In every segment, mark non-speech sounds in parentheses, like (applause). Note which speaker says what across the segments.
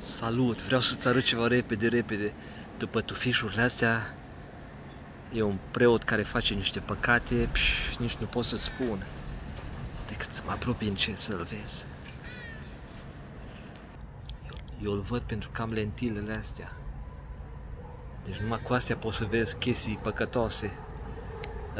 Speaker 1: Salut! Vreau să-ți arăt ceva repede, repede. După tufișurile astea, e un preot care face niște păcate și nici nu pot să-ți spun. Decât să mă apropii încet să-l vezi. Eu, eu îl văd pentru că am lentilele astea. Deci numai cu astea poți să vezi chestii păcătoase.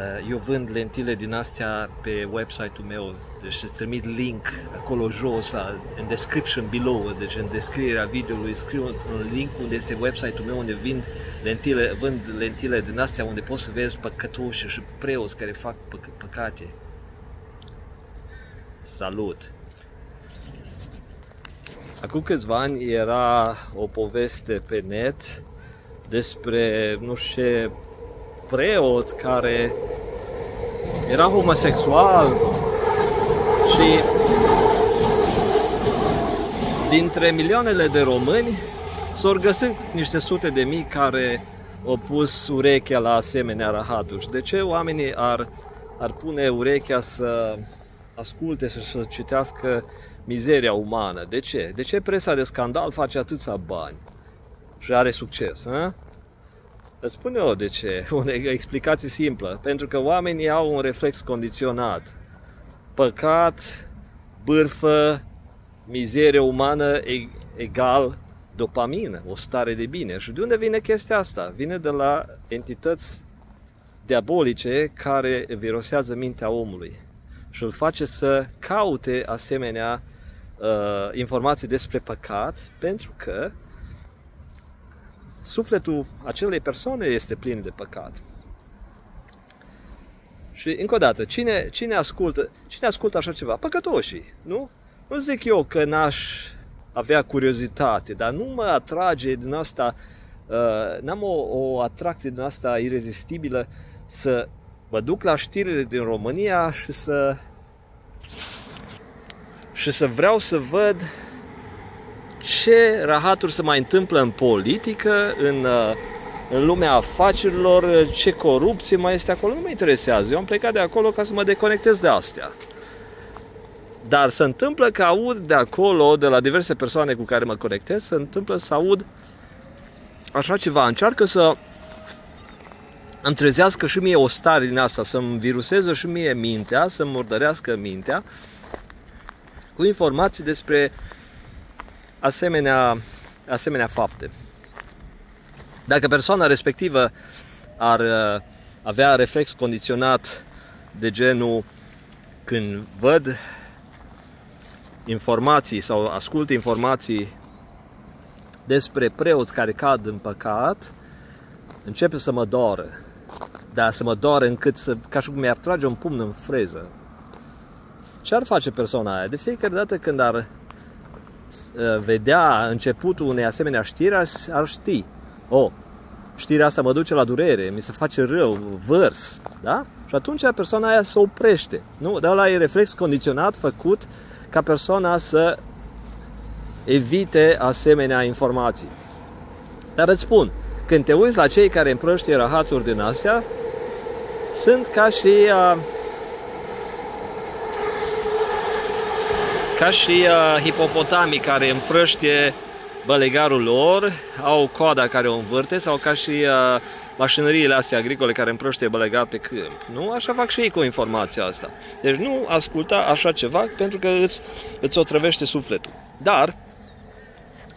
Speaker 1: Uh, eu vând lentile din astea pe website-ul meu, deci să-ți trimit link acolo jos, în description below, deci în descrierea videoului scriu un link unde este website-ul meu unde vând lentile, vând lentile din astea unde poți să vezi păcătoși și preoți care fac păc- păcate. Salut! Acum câțiva ani era o poveste pe net despre, nu știu ce, preot care era homosexual și dintre milioanele de români s-au găsit niște sute de mii care au pus urechea la asemenea rahaturi. De ce oamenii ar, ar pune urechea să asculte și să citească mizeria umană? De ce? De ce presa de scandal face atâția bani și are succes? A? Îți spun eu de ce. (laughs) O explicație simplă. Pentru că oamenii au un reflex condiționat. Păcat, bârfă, mizerie umană egal dopamină, o stare de bine. Și de unde vine chestia asta? Vine de la entități diabolice care virosează mintea omului și îl face să caute asemenea uh, informații despre păcat pentru că sufletul acelei persoane este plin de păcat. Și încă o dată, cine, cine, ascultă, cine ascultă așa ceva? Păcătoșii, nu? Nu zic eu că n-aș avea curiozitate, dar nu mă atrage din asta, uh, n-am o, o atracție din asta irezistibilă să mă duc la știrile din România și să și să vreau să văd ce rahaturi se mai întâmplă în politică, în, uh, în lumea afacerilor, ce corupție mai este acolo, nu mă interesează. Eu am plecat de acolo ca să mă deconectez de astea. Dar se întâmplă că aud de acolo, de la diverse persoane cu care mă conectez, se întâmplă să aud așa ceva. Încearcă să îmi trezească și mie o stare din asta, să-mi viruseze și mie mintea, să-mi murdărească mintea cu informații despre asemenea, asemenea fapte. Dacă persoana respectivă ar uh, avea reflex condiționat de genul când văd informații sau ascult informații despre preoți care cad în păcat, începe să mă doară. Dar să mă doară încât să, ca și cum mi-ar trage un pumn în freză. Ce ar face persoana aia? De fiecare dată când ar Uh, vedea începutul unei asemenea știri, ar ști, oh, știrea asta mă duce la durere, mi se face rău, vărs, da? Și atunci persoana aia se oprește, nu? Dar ăla e reflex condiționat făcut ca persoana să evite asemenea informații. Dar îți spun, când te uiți la cei care împrăștie rahaturi din astea, sunt ca și uh, ca și uh, hipopotamii care împrăștie bălegarul lor, au coada care o învârte sau ca și uh, mașinăriile astea agricole care împrăștie bălegar pe câmp. Nu? Așa fac și ei cu informația asta. Deci nu asculta așa ceva pentru că îți, îți otrăvește sufletul. Dar,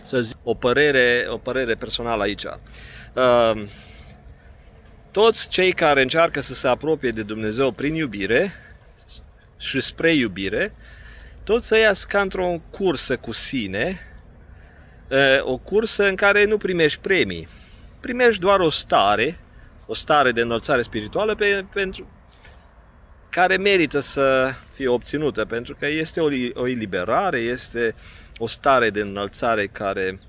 Speaker 1: să zic o părere, o părere personală aici. Uh, toți cei care încearcă să se apropie de Dumnezeu prin iubire și spre iubire, toți ăia ca într-o cursă cu sine, o cursă în care nu primești premii. Primești doar o stare, o stare de înălțare spirituală pe, pentru care merită să fie obținută, pentru că este o, o eliberare, este o stare de înălțare care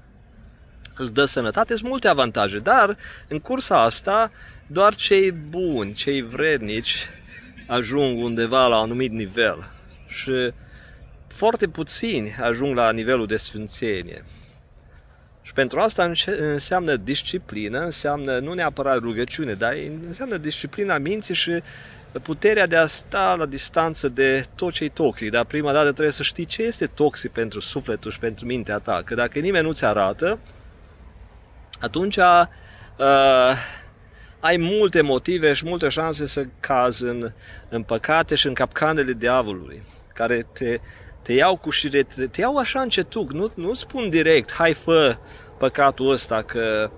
Speaker 1: îți dă sănătate, sunt multe avantaje, dar în cursa asta doar cei buni, cei vrednici ajung undeva la un anumit nivel. Și foarte puțini ajung la nivelul de sfințenie. Și pentru asta înseamnă disciplină, înseamnă nu neapărat rugăciune, dar înseamnă disciplina minții și puterea de a sta la distanță de tot ce e toxic, dar prima dată trebuie să știi ce este toxic pentru sufletul și pentru mintea ta, că dacă nimeni nu-ți arată, atunci uh, ai multe motive și multe șanse să cazi în, în păcate și în capcanele diavolului, care te, te iau cu șire, te, te iau așa încetuc, nu, nu spun direct, hai fă păcatul ăsta că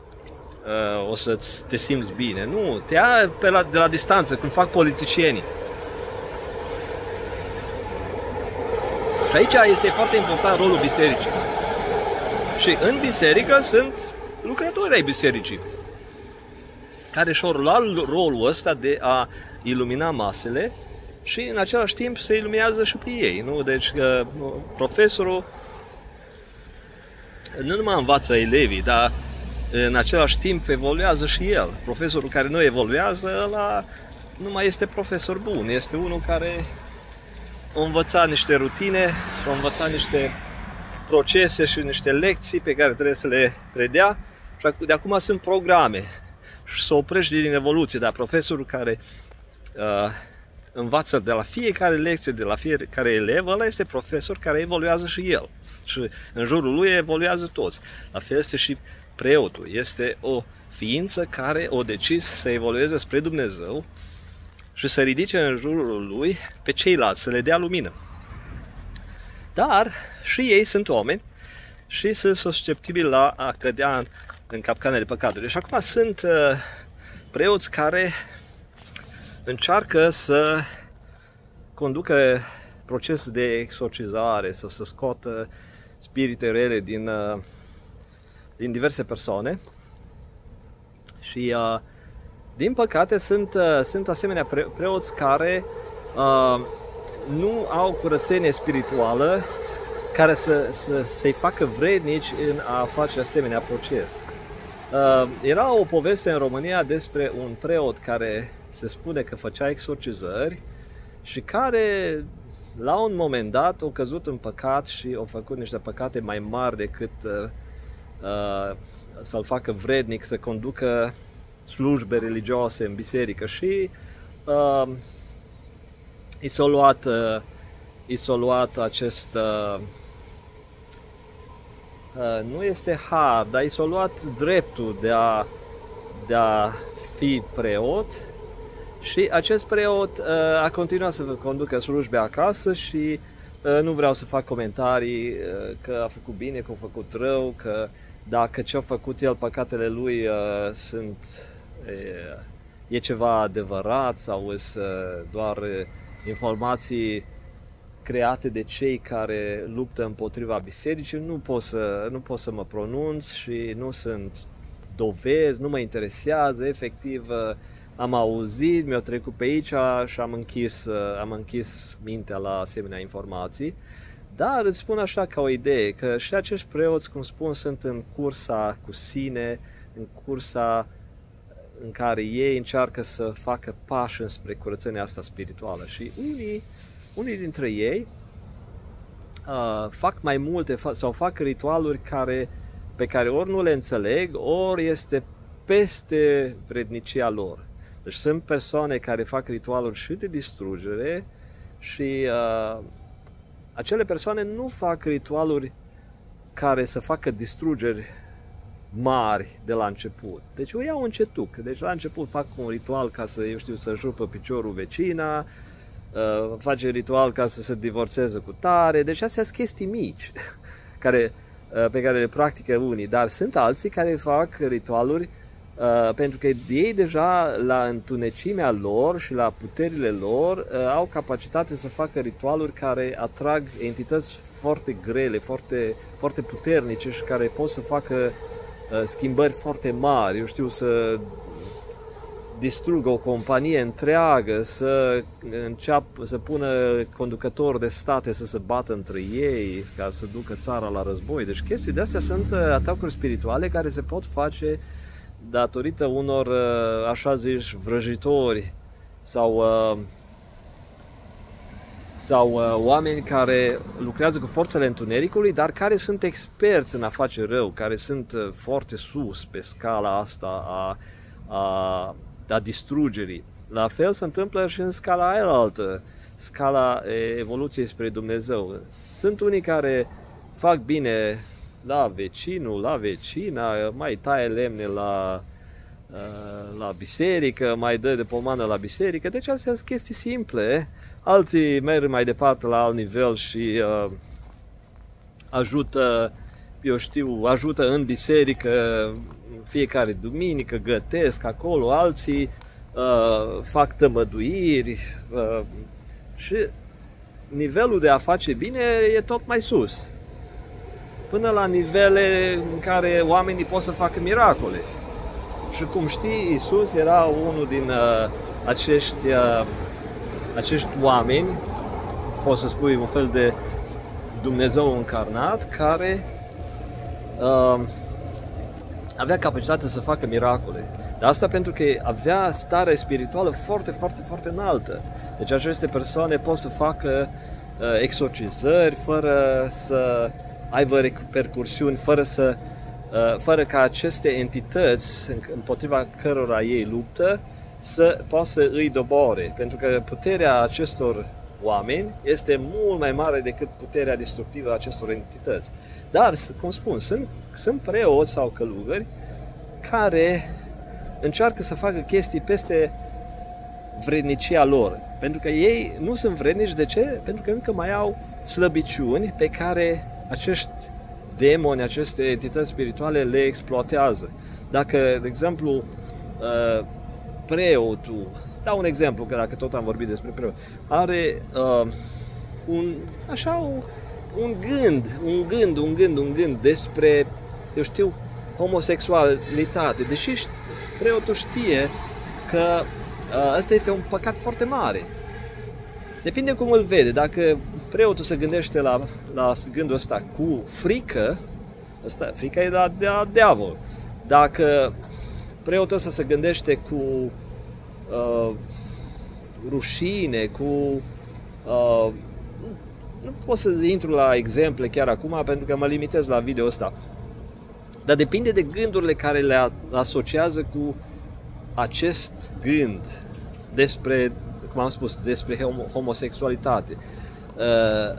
Speaker 1: uh, o să te simți bine. Nu, te ia pe la, de la distanță, cum fac politicienii. Și aici este foarte important rolul bisericii. Și în biserică sunt lucrători ai bisericii care și-au luat rolul ăsta de a ilumina masele și în același timp se iluminează și pe ei. Nu? Deci uh, profesorul nu numai învață elevii, dar în același timp evoluează și el. Profesorul care nu evoluează, ăla nu mai este profesor bun, este unul care a învățat niște rutine și a învățat niște procese și niște lecții pe care trebuie să le predea și de acum sunt programe și să oprești din evoluție, dar profesorul care uh, învață de la fiecare lecție, de la fiecare elev, ăla este profesor care evoluează și el. Și în jurul lui evoluează toți. La fel este și preotul. Este o ființă care o decis să evolueze spre Dumnezeu și să ridice în jurul lui pe ceilalți, să le dea lumină. Dar și ei sunt oameni și sunt susceptibili la a cădea în, în capcanele păcatului. Și acum sunt uh, preoți care încearcă să conducă proces de exorcizare, să se scoată spirite rele din, uh, din diverse persoane și uh, din păcate sunt, uh, sunt asemenea pre- preoți care uh, nu au curățenie spirituală care să, să, să-i facă vrednici în a face asemenea proces. Uh, era o poveste în România despre un preot care se spune că făcea exorcizări și care la un moment dat a căzut în păcat și a făcut niște păcate mai mari decât uh, uh, să-l facă vrednic să conducă slujbe religioase în biserică. Și uh, i s-a luat, uh, i s-a luat acest uh, uh, nu este har, dar i s-a luat dreptul de a, de a fi preot și acest preot uh, a continuat să conducă slujbe acasă și uh, nu vreau să fac comentarii uh, că a făcut bine, că a făcut rău, că dacă ce a făcut el, păcatele lui uh, sunt uh, e ceva adevărat sau sunt uh, doar uh, informații create de cei care luptă împotriva bisericii, nu pot să, nu pot să mă pronunț și nu sunt dovezi, nu mă interesează, efectiv uh, am auzit, mi-au trecut pe aici și am închis, uh, am închis mintea la asemenea informații. Dar îți spun așa ca o idee, că și acești preoți, cum spun, sunt în cursa cu sine, în cursa în care ei încearcă să facă pași înspre curățenia asta spirituală. Și unii, unii dintre ei uh, fac mai multe sau fac ritualuri care, pe care ori nu le înțeleg, ori este peste vrednicia lor. Deci sunt persoane care fac ritualuri și de distrugere și uh, acele persoane nu fac ritualuri care să facă distrugeri mari de la început. Deci o iau încetuc. Deci la început fac un ritual ca să, eu știu, să jupă piciorul vecina, uh, face ritual ca să se divorțeze cu tare. Deci astea sunt chestii mici (laughs) care, uh, pe care le practică unii, dar sunt alții care fac ritualuri Uh, pentru că ei deja la întunecimea lor și la puterile lor uh, au capacitate să facă ritualuri care atrag entități foarte grele, foarte, foarte puternice și care pot să facă uh, schimbări foarte mari. Eu știu să distrugă o companie întreagă, să înceapă să pună conducători de state să se bată între ei, ca să ducă țara la război. Deci chestii de astea sunt atacuri spirituale care se pot face uh, datorită unor, uh, așa zici, vrăjitori sau, uh, sau uh, oameni care lucrează cu forțele întunericului, dar care sunt experți în a face rău, care sunt foarte sus pe scala asta a, a, a distrugerii. La fel se întâmplă și în scala aia altă, scala evoluției spre Dumnezeu. Sunt unii care fac bine la vecinul, la vecina, mai taie lemne la, uh, la biserică, mai dă de pomană la biserică, deci astea sunt chestii simple. Alții merg mai departe la alt nivel și uh, ajută, eu știu, ajută în biserică fiecare duminică, gătesc acolo, alții uh, fac tămăduiri uh, și nivelul de a face bine e tot mai sus până la nivele în care oamenii pot să facă miracole. Și cum știi, Isus era unul din uh, acești, uh, acești oameni, poți să spui un fel de Dumnezeu încarnat, care uh, avea capacitatea să facă miracole. Dar asta pentru că avea stare spirituală foarte, foarte, foarte înaltă. Deci aceste persoane pot să facă uh, exorcizări fără să aibă repercursiuni fără să uh, fără ca aceste entități împotriva cărora ei luptă să poată să îi dobore, pentru că puterea acestor oameni este mult mai mare decât puterea destructivă a acestor entități. Dar, cum spun, sunt, sunt preoți sau călugări care încearcă să facă chestii peste vrednicia lor. Pentru că ei nu sunt vrednici, de ce? Pentru că încă mai au slăbiciuni pe care acești demoni, aceste entități spirituale le exploatează. Dacă, de exemplu, uh, preotul, dau un exemplu, că dacă tot am vorbit despre preot, are uh, un, așa, un, un gând, un gând, un gând, un gând despre, eu știu, homosexualitate, deși preotul știe că uh, ăsta este un păcat foarte mare. Depinde cum îl vede. Dacă preotul se gândește la, la gândul ăsta cu frică, asta, frica e de de diavol. Dacă preotul ăsta se gândește cu uh, rușine, cu... Uh, nu pot să intru la exemple chiar acum pentru că mă limitez la video ăsta. Dar depinde de gândurile care le asociază cu acest gând despre, cum am spus, despre homosexualitate. Uh,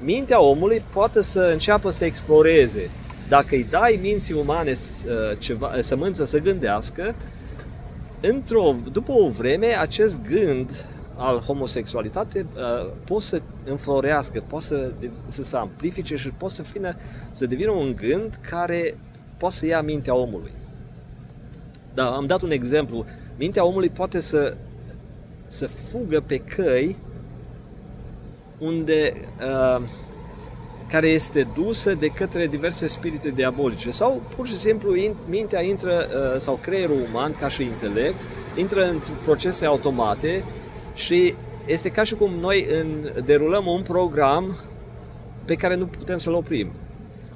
Speaker 1: mintea omului poate să înceapă să exploreze. Dacă îi dai minții umane uh, ceva, sămânță să gândească, într-o, după o vreme, acest gând al homosexualitate uh, poate să înflorească, poate să, să se amplifice și poate să, fină, să devină un gând care poate să ia mintea omului. Da, am dat un exemplu. Mintea omului poate să, să fugă pe căi unde uh, care este dusă de către diverse spirite diabolice sau pur și simplu mintea intră uh, sau creierul uman ca și intelect intră în procese automate și este ca și cum noi în, derulăm un program pe care nu putem să-l oprim.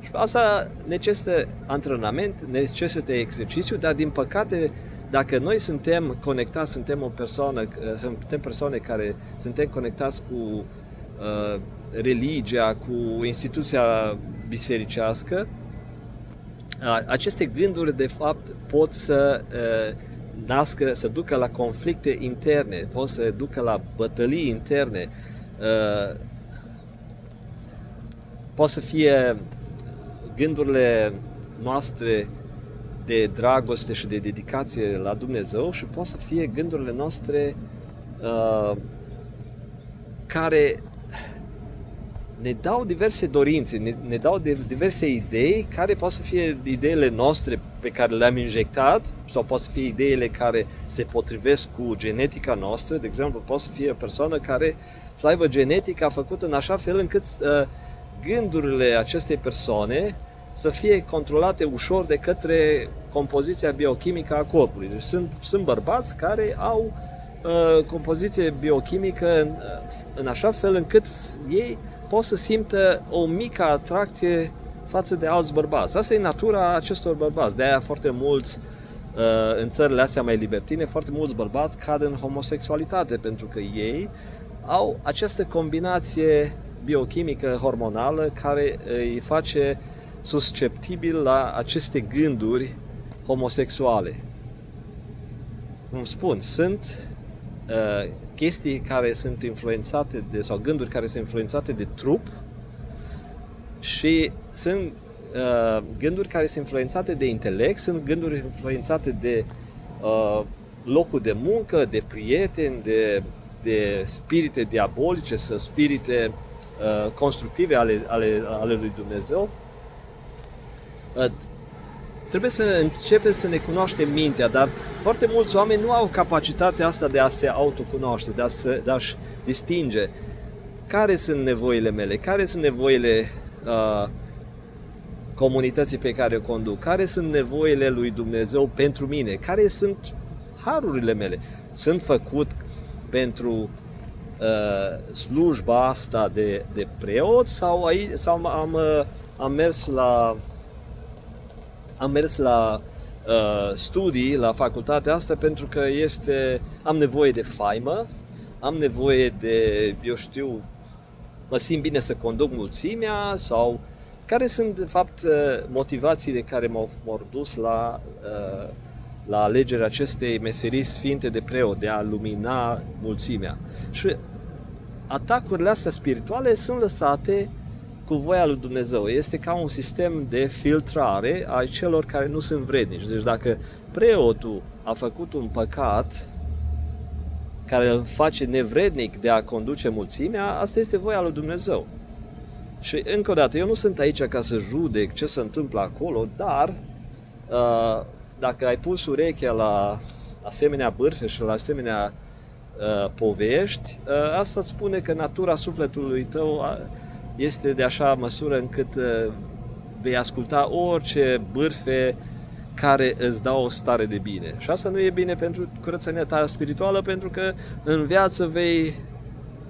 Speaker 1: Și asta necesită antrenament, necesită exercițiu, dar din păcate dacă noi suntem conectați, suntem o persoană, uh, suntem persoane care suntem conectați cu Uh, religia, cu instituția bisericească, aceste gânduri de fapt pot să uh, nască, să ducă la conflicte interne, pot să ducă la bătălii interne, uh, pot să fie gândurile noastre de dragoste și de dedicație la Dumnezeu și pot să fie gândurile noastre uh, care ne dau diverse dorințe, ne, ne dau diverse idei care pot să fie ideile noastre pe care le-am injectat sau pot să fie ideile care se potrivesc cu genetica noastră. De exemplu, pot să fie o persoană care să aibă genetica făcută în așa fel încât uh, gândurile acestei persoane să fie controlate ușor de către compoziția biochimică a corpului. Deci sunt, sunt bărbați care au uh, compoziție biochimică în, uh, în așa fel încât ei pot să simtă o mică atracție față de alți bărbați. Asta e natura acestor bărbați. De-aia foarte mulți uh, în țările astea mai libertine, foarte mulți bărbați cad în homosexualitate pentru că ei au această combinație biochimică hormonală care îi face susceptibil la aceste gânduri homosexuale. cum spun, sunt uh, chestii care sunt influențate de, sau gânduri care sunt influențate de trup și sunt uh, gânduri care sunt influențate de intelect, sunt gânduri influențate de uh, locul de muncă, de prieteni, de, de spirite diabolice, să spirite uh, constructive ale, ale, ale lui Dumnezeu. Uh, trebuie să începem să ne cunoaștem mintea, dar foarte mulți oameni nu au capacitatea asta de a se autocunoaște, de, a se, de a-și distinge care sunt nevoile mele, care sunt nevoile uh, comunității pe care o conduc, care sunt nevoile lui Dumnezeu pentru mine, care sunt harurile mele. Sunt făcut pentru uh, slujba asta de, de preot sau, aici, sau am, uh, am mers la am mers la uh, studii la facultatea asta pentru că este am nevoie de faimă, am nevoie de, eu știu, mă simt bine să conduc mulțimea sau care sunt de fapt uh, motivațiile care m-au, m-au dus la uh, la alegerea acestei meserii sfinte de preot, de a lumina mulțimea. Și atacurile astea spirituale sunt lăsate cu voia lui Dumnezeu. Este ca un sistem de filtrare a celor care nu sunt vrednici. Deci dacă preotul a făcut un păcat care îl face nevrednic de a conduce mulțimea, asta este voia lui Dumnezeu. Și încă o dată, eu nu sunt aici ca să judec ce se întâmplă acolo, dar uh, dacă ai pus urechea la asemenea bârfe și la asemenea uh, povești, uh, asta îți spune că natura sufletului tău este de așa măsură încât uh, vei asculta orice bârfe care îți dau o stare de bine. Și asta nu e bine pentru curățenia ta spirituală, pentru că în viață vei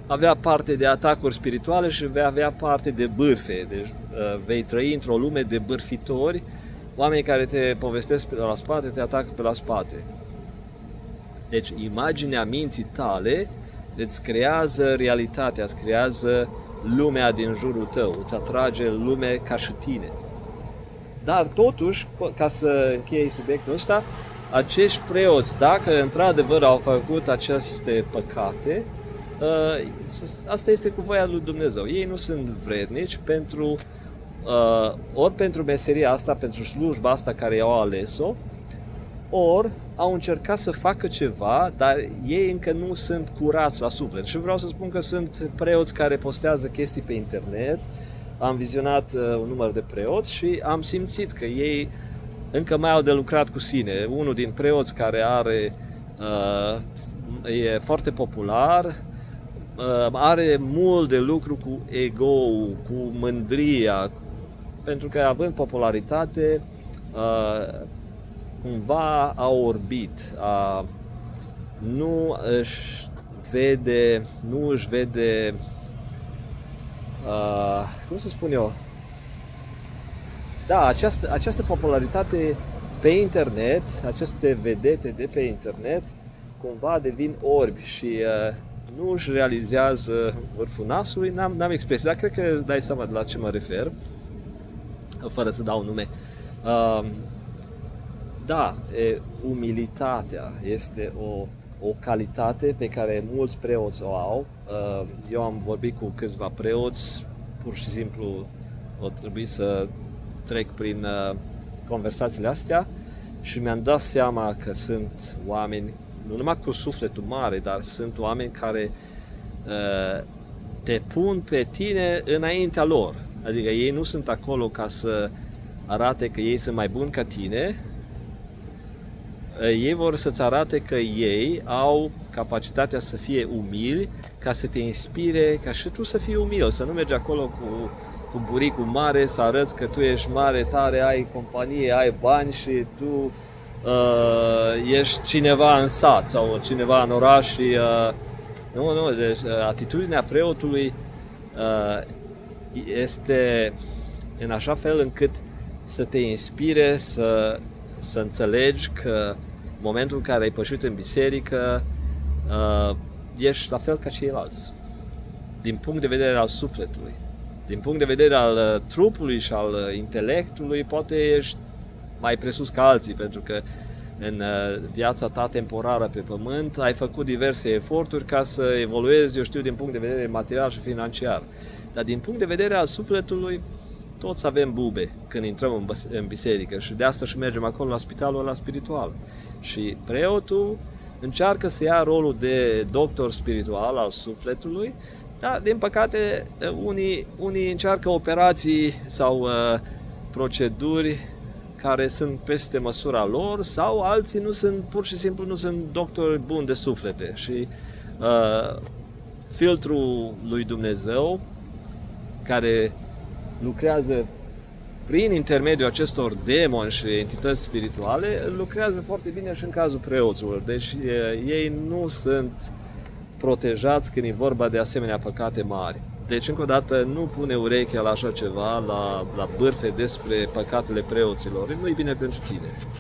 Speaker 1: avea parte de atacuri spirituale și vei avea parte de bârfe. Deci uh, vei trăi într-o lume de bârfitori oameni care te povestesc pe la spate, te atacă pe la spate. Deci imaginea minții tale îți creează realitatea, îți creează lumea din jurul tău, îți atrage lume ca și tine. Dar totuși, ca să închei subiectul ăsta, acești preoți, dacă într-adevăr au făcut aceste păcate, ă, asta este cu voia lui Dumnezeu. Ei nu sunt vrednici pentru uh, ori pentru meseria asta, pentru slujba asta care i-au ales-o, ori au încercat să facă ceva, dar ei încă nu sunt curați la suflet. Și vreau să spun că sunt preoți care postează chestii pe internet, am vizionat uh, un număr de preoți și am simțit că ei încă mai au de lucrat cu sine. Unul din preoți care are uh, e foarte popular, uh, are mult de lucru cu ego cu mândria, pentru că având popularitate, uh, cumva a orbit, a, nu își vede, nu își vede, uh, cum să spun eu, da, această, această popularitate pe internet, aceste vedete de pe internet, cumva devin orbi și uh, nu își realizează vârful nasului, n-am, n-am expresie, dar cred că dai seama de la ce mă refer fără să dau nume. Uh, da, e, umilitatea este o, o calitate pe care mulți preoți o au. Uh, eu am vorbit cu câțiva preoți, pur și simplu o trebuie să trec prin uh, conversațiile astea și mi-am dat seama că sunt oameni, nu numai cu sufletul mare, dar sunt oameni care uh, te pun pe tine înaintea lor. Adică ei nu sunt acolo ca să arate că ei sunt mai buni ca tine, ei vor să-ți arate că ei au capacitatea să fie umili ca să te inspire, ca și tu să fii umil, să nu mergi acolo cu, cu buricul mare, să arăți că tu ești mare, tare, ai companie, ai bani și tu uh, ești cineva în sat sau cineva în oraș și uh, nu, nu, deci uh, atitudinea preotului uh, este în așa fel încât să te inspire să, să înțelegi că în momentul în care ai pășit în biserică, uh, ești la fel ca ceilalți. Din punct de vedere al sufletului, din punct de vedere al uh, trupului și al uh, intelectului, poate ești mai presus ca alții, pentru că în uh, viața ta temporară pe pământ, ai făcut diverse eforturi ca să evoluezi, eu știu, din punct de vedere material și financiar. Dar din punct de vedere al sufletului, toți avem bube când intrăm în biserică și de asta și mergem acolo la spitalul la spiritual. Și preotul încearcă să ia rolul de doctor spiritual al sufletului, dar din păcate unii, unii încearcă operații sau uh, proceduri care sunt peste măsura lor sau alții nu sunt, pur și simplu nu sunt doctori buni de suflete și uh, filtrul lui Dumnezeu care lucrează prin intermediul acestor demoni și entități spirituale, lucrează foarte bine și în cazul preoților. Deci ei nu sunt protejați când e vorba de asemenea păcate mari. Deci, încă o dată, nu pune urechea la așa ceva, la, la bârfe despre păcatele preoților. Nu e bine pentru tine.